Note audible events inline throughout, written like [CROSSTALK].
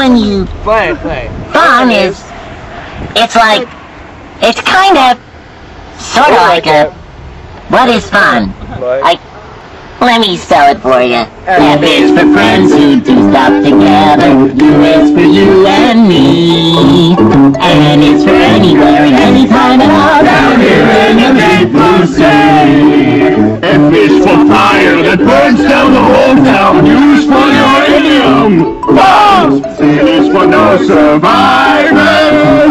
when you Play, play. fun is it's like it's kind of sort of like a what is fun? Like, I let me spell it for you. F is for friends who do stuff together. U is for you and me. N is for anywhere and anytime at all. Down here in the deep blue sea. F is for fire that burns down the whole town. U is for uranium. Bombs! C is for no survivors.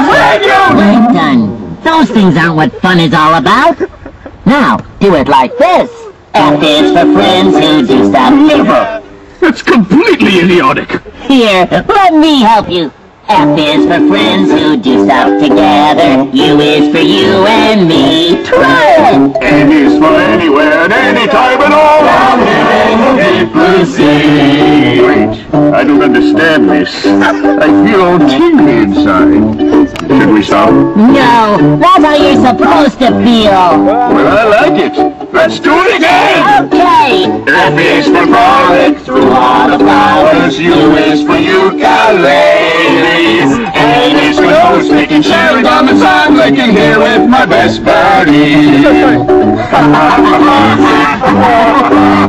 Radio! Well done. Those things aren't what fun is all about. Now, do it like this. F is for friends who do stuff together. That's completely idiotic. Here, let me help you. F is for friends who do stuff together. U is for you and me. Try it! N is for anywhere and anytime at all. Down here in the deep blue sea. I don't understand this. I feel all tingly inside. Should we stop? No, that's how you're supposed to feel. Well, I like it. Let's do it again! Okay. F is for frolic through all the flowers. U is for ukulele. N is for nose picking, sharing gum and side licking here with my best buddy. [LAUGHS]